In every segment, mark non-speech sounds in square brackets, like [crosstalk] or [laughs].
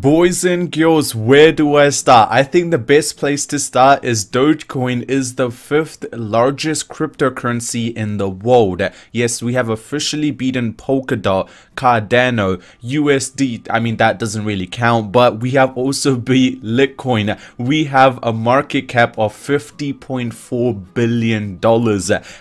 Boys and girls, where do I start? I think the best place to start is Dogecoin is the fifth largest cryptocurrency in the world. Yes, we have officially beaten Polkadot, Cardano, USD. I mean, that doesn't really count, but we have also [laughs] beat Litecoin. We have a market cap of $50.4 billion.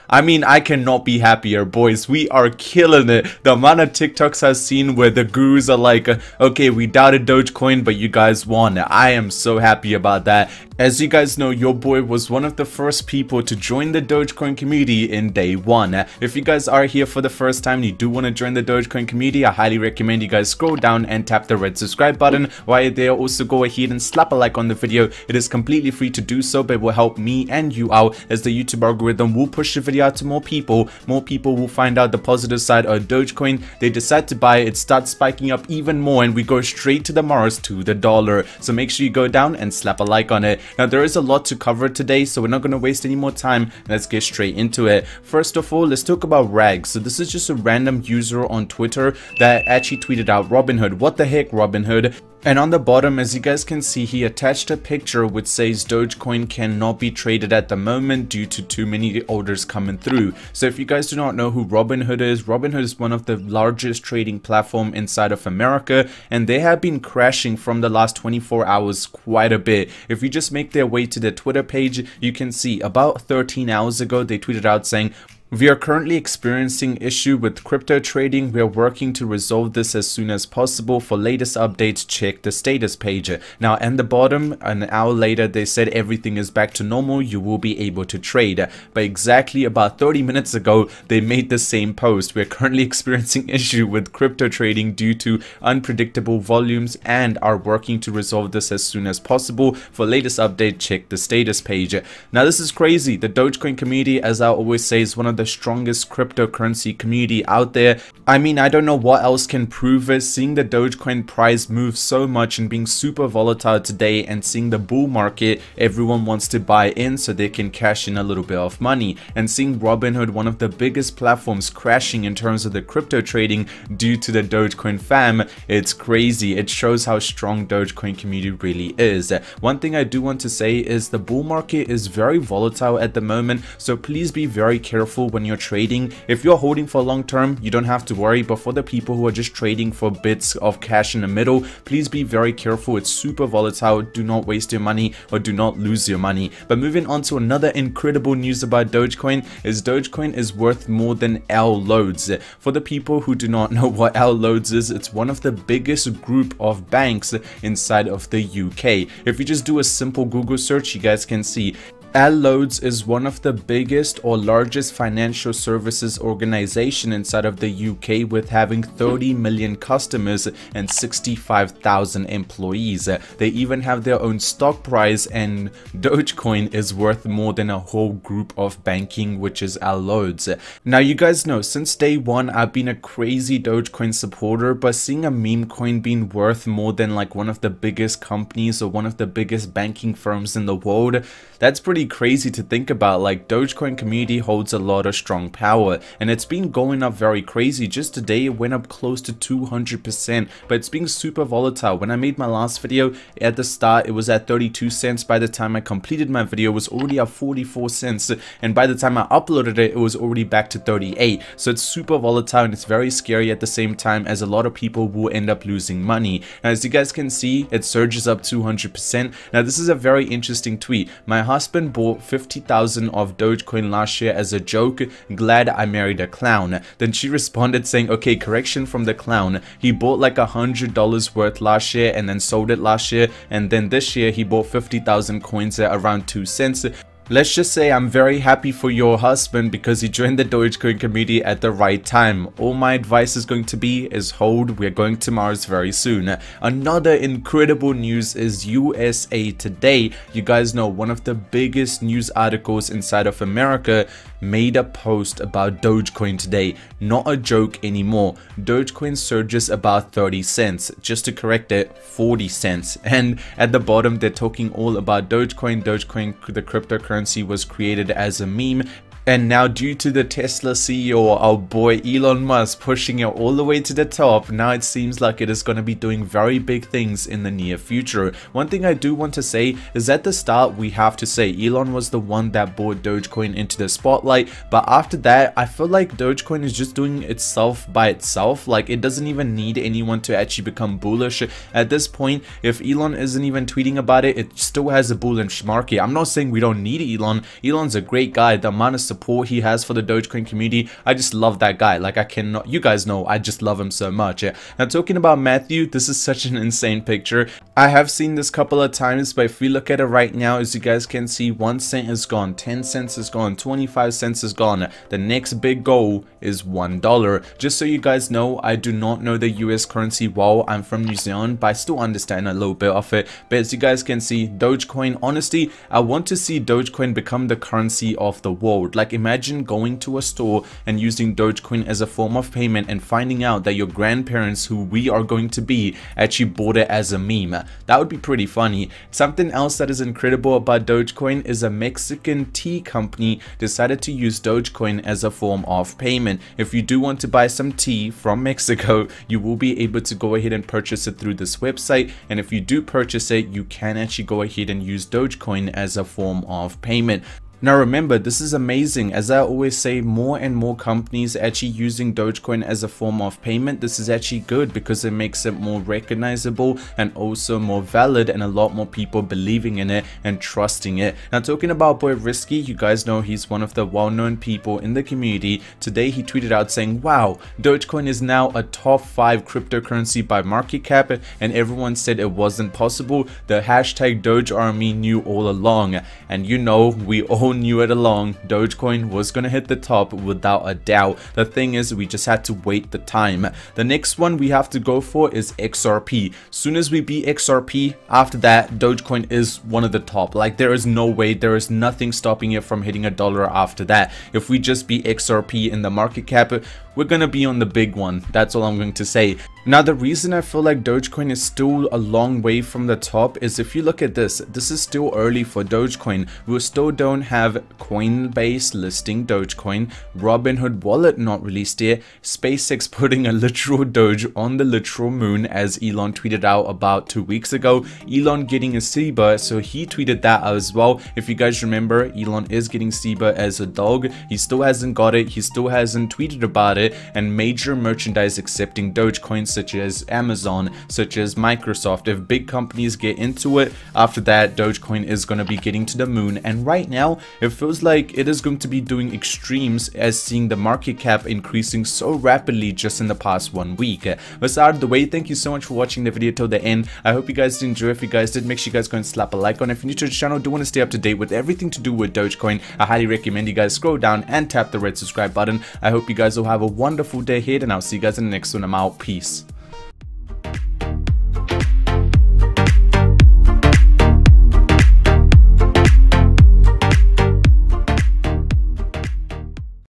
I mean, I cannot be happier, boys. We are killing it. The amount of TikToks I've seen where the gurus are like, okay, we doubted Dogecoin Dogecoin, but you guys won. I am so happy about that. As you guys know, your boy was one of the first people to join the Dogecoin community in day one. If you guys are here for the first time and you do want to join the Dogecoin community, I highly recommend you guys scroll down and tap the red subscribe button. While you're there, also go ahead and slap a like on the video. It is completely free to do so, but it will help me and you out as the YouTube algorithm will push the video out to more people. More people will find out the positive side of Dogecoin. They decide to buy it, starts spiking up even more, and we go straight to the Mars to the dollar. So make sure you go down and slap a like on it. Now there is a lot to cover today, so we're not going to waste any more time. Let's get straight into it. First of all, let's talk about Rags. So this is just a random user on Twitter that actually tweeted out Robinhood. What the heck, Robinhood? And on the bottom, as you guys can see, he attached a picture which says Dogecoin cannot be traded at the moment due to too many orders coming through. So if you guys do not know who Robinhood is, Robinhood is one of the largest trading platform inside of America and they have been crashing from the last 24 hours quite a bit. If you just make their way to their Twitter page, you can see about 13 hours ago, they tweeted out saying, we are currently experiencing issue with crypto trading. We are working to resolve this as soon as possible. For latest updates, check the status page. Now, at the bottom, an hour later, they said everything is back to normal. You will be able to trade. But exactly about 30 minutes ago, they made the same post. We're currently [laughs] experiencing issue with crypto trading due to unpredictable volumes and are working to resolve this as soon as possible. For latest update, check the status page. Now, this is crazy. The Dogecoin community, as I always say, is one of the strongest cryptocurrency community out there. I mean, I don't know what else can prove it. Seeing the Dogecoin price move so much and being super volatile today and seeing the bull market, everyone wants to buy in so they can cash in a little bit of money. And seeing Robinhood, one of the biggest platforms crashing in terms of the crypto trading due to the Dogecoin fam, it's crazy. It shows how strong Dogecoin community really is. One thing I do want to say is the bull market is very volatile at the moment, so please be very careful when you're trading. If you're holding for long term, you don't have to worry, but for the people who are just trading for bits of cash in the middle, please be very careful. It's super volatile. Do not waste your money or do not lose your money. But moving on to another incredible news about Dogecoin is Dogecoin is worth more than Lloyds. For the people who do not [laughs] know what Lloyds is, it's one of the biggest group of banks inside of the UK. If you just do a simple Google search, you guys can see Lloyds is one of the biggest or largest financial services organization inside of the UK with having 30 million customers and 65,000 employees. They even have their own stock price and Dogecoin is worth more than a whole group of banking which is Lloyds. Now you guys know since day one I've been a crazy Dogecoin supporter but seeing a meme coin being worth more than like one of the biggest companies or one of the biggest banking firms in the world that's pretty crazy to think about like Dogecoin community holds a lot of strong power and it's been going up very crazy. Just today it went up close to 200% but it's being super volatile. When I made my last video at the start it was at 32 cents. By the time I completed my video it was already at 44 cents and by the time I uploaded it it was already back to 38 so it's super volatile and it's very scary at the same time as a lot of people will end up losing money. Now, as you guys can see it surges up 200% now this is a very interesting tweet. My husband bought 50,000 of Dogecoin last year as a joke. Glad I married a clown. Then she responded saying, okay, correction from the clown. He bought like a hundred dollars worth last year and then sold it last year. And then this year he bought 50,000 coins at around 2 cents. Let's just say I'm very happy for your husband because he joined the Dogecoin community at the right time. All my advice is going to be is hold, we're going to Mars very soon. Another incredible news is USA Today. You guys know one of the biggest news articles inside of America made a post about Dogecoin today. Not a joke anymore. Dogecoin surges about 30 cents. Just to correct it, 40 cents. And at the bottom, they're talking all about Dogecoin. Dogecoin, the cryptocurrency was created as a meme And now due to the Tesla CEO, our boy Elon Musk pushing it all the way to the top, now it seems like it is going to be doing very big things in the near future. One thing I do want to say is at the start we have to say Elon was the one that brought Dogecoin into the spotlight, but after that I feel like Dogecoin is just doing itself by itself, like it doesn't even need anyone to actually become bullish. At this point, if Elon isn't even tweeting about it, it still has a bullish market. I'm not saying we don't need Elon, Elon's a great guy, the amount of support he has for the Dogecoin community. I just love that guy. Like I cannot, you guys know, I just love him so much. Yeah. Now talking about Matthew, this is such an insane picture. I have seen this couple of times, but if we look at it right now, as you guys can see, one cent is gone, 10 cents is gone, 25 cents is gone. The next big goal is $1. Just so you guys know, I do not know the US currency well. I'm from New Zealand, but I still understand a little bit of it. But as you guys can see, Dogecoin, honestly, I want to see Dogecoin become the currency of the world. Like imagine going to a store and using Dogecoin as a form of payment and finding out that your grandparents, who we are going to be, actually bought it as a meme. That would be pretty funny. Something else that is incredible about Dogecoin is a Mexican tea company decided to use Dogecoin as a form of payment if you do want to buy some tea from Mexico, you will be able to go ahead and purchase it through this website. And if you do purchase it, you can actually go ahead and use Dogecoin as a form of payment. Now remember, this is amazing. As I always say, more and more companies are actually using Dogecoin as a form of payment. This is actually good because it makes it more recognizable and also more valid and a lot more people believing in it and trusting it. Now talking about Boy Risky, you guys know he's one of the well-known people in the community. Today he tweeted out saying, wow, Dogecoin is now a top 5 cryptocurrency by market cap and everyone said it wasn't possible. The hashtag Doge army knew all along and you know we all knew it along, Dogecoin was gonna hit the top without a doubt. The thing is, we just had to wait the time. The next one we have to go for is XRP. Soon as we beat XRP, after that, Dogecoin is one of the top. Like there is no way, there is nothing stopping it from hitting a dollar after that. If we just beat XRP in the market cap, we're gonna be on the big one. That's all I'm going to say. Now the reason I feel like Dogecoin is still a long way from the top is if you look at this, this is still early for Dogecoin. We still don't have Coinbase listing Dogecoin, Robinhood wallet not released yet, SpaceX [laughs] putting a literal Doge on the literal moon as Elon tweeted out about two weeks ago, Elon getting a Shiba, so he tweeted that as well. If you guys remember, Elon is getting Shiba as a dog. He still hasn't got it, he still hasn't tweeted about it, and major merchandise accepting Dogecoin such as Amazon, such as Microsoft. If big companies get into it, after that, Dogecoin is going to be getting to the moon. And right now, it feels like it is going to be doing extremes as seeing the market cap increasing so rapidly just in the past one week. But out of the way, thank you so much for watching the video till the end. I hope you guys did enjoy. If you guys did, make sure you guys go and slap a like on. If you're new to the channel, do want to stay up to date with everything to do with Dogecoin, I highly recommend you guys scroll down and tap the red subscribe button. I hope you guys will have a wonderful day ahead and I'll see you guys in the next one. I'm out. Peace.